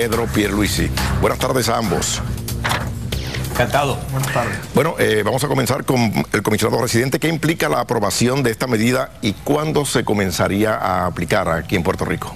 Pedro Pierluisi. Buenas tardes a ambos. Encantado. Buenas tardes. Bueno, eh, vamos a comenzar con el comisionado residente. ¿Qué implica la aprobación de esta medida y cuándo se comenzaría a aplicar aquí en Puerto Rico?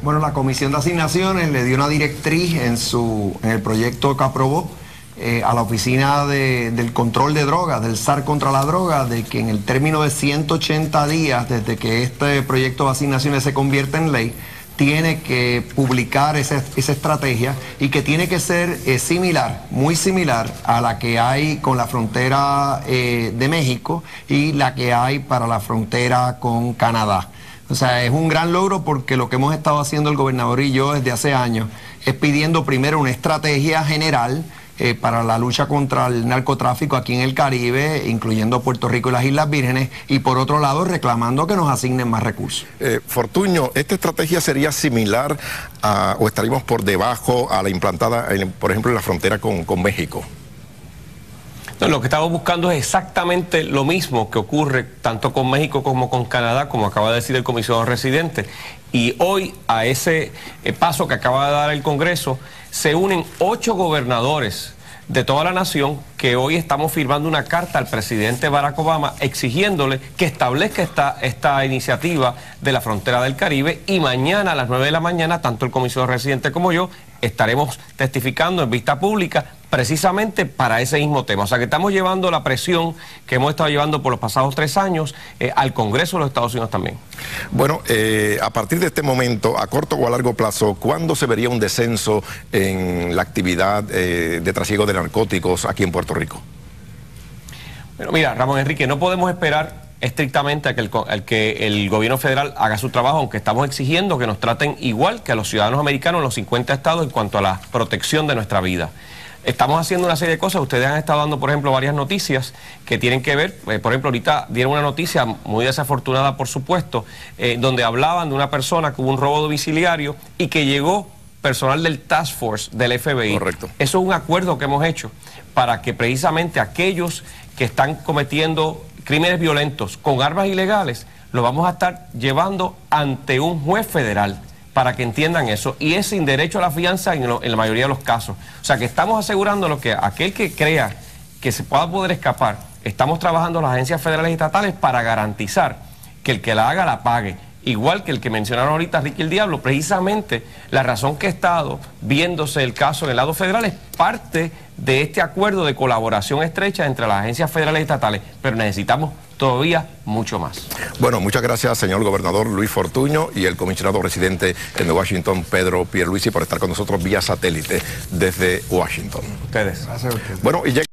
Bueno, la Comisión de Asignaciones le dio una directriz en, su, en el proyecto que aprobó eh, a la Oficina del Control de Drogas, del SAR contra la Droga, de que en el término de 180 días desde que este proyecto de asignaciones se convierte en ley, tiene que publicar esa, estrategia y que tiene que ser eh, similar, muy similar a la que hay con la frontera eh, de México y la que hay para la frontera con Canadá. O sea, es un gran logro porque lo que hemos estado haciendo el gobernador y yo desde hace años es pidiendo primero una estrategia general eh, para la lucha contra el narcotráfico aquí en el Caribe, incluyendo Puerto Rico y las Islas Vírgenes, y por otro lado reclamando que nos asignen más recursos. Eh, Fortuño, ¿esta estrategia sería similar a, o estaríamos por debajo a la implantada, por ejemplo, en la frontera con, con México? lo que estamos buscando es exactamente lo mismo que ocurre tanto con México como con Canadá, como acaba de decir el comisionado residente. Y hoy, a ese eh, paso que acaba de dar el Congreso, se unen ocho gobernadores de toda la nación que hoy estamos firmando una carta al presidente Barack Obama exigiéndole que establezca esta, esta iniciativa de la frontera del Caribe y mañana a las 9 de la mañana, tanto el comisionado residente como yo, estaremos testificando en vista pública precisamente para ese mismo tema. O sea que estamos llevando la presión que hemos estado llevando por los pasados tres años eh, al Congreso de los Estados Unidos también. Bueno, eh, a partir de este momento, a corto o a largo plazo, ¿cuándo se vería un descenso en la actividad eh, de trasiego de narcóticos aquí en Puerto Rico? Bueno, mira, Ramón Enrique, no podemos esperar estrictamente a que, el, que el gobierno federal haga su trabajo, aunque estamos exigiendo que nos traten igual que a los ciudadanos americanos en los 50 estados en cuanto a la protección de nuestra vida. Estamos haciendo una serie de cosas, ustedes han estado dando, por ejemplo, varias noticias que tienen que ver, eh, por ejemplo, ahorita dieron una noticia muy desafortunada, por supuesto, eh, donde hablaban de una persona que hubo un robo domiciliario y que llegó personal del Task Force del FBI. Correcto. Eso es un acuerdo que hemos hecho para que precisamente aquellos que están cometiendo crímenes violentos con armas ilegales, lo vamos a estar llevando ante un juez federal para que entiendan eso. Y es sin derecho a la fianza en, la mayoría de los casos. O sea que estamos asegurando lo que aquel que crea que se pueda poder escapar, estamos trabajando las agencias federales y estatales para garantizar que el que la haga la pague. Igual que el que mencionaron ahorita Ricky el Diablo, precisamente la razón que ha estado viéndose el caso en el lado federal es parte de este acuerdo de colaboración estrecha entre las agencias federales y estatales, pero necesitamos todavía mucho más. Bueno, muchas gracias, señor gobernador Luis Fortuño y el comisionado residente en Washington, Pedro Pierluisi, por estar con nosotros vía satélite desde Washington. Ustedes. Gracias a ustedes. Bueno, y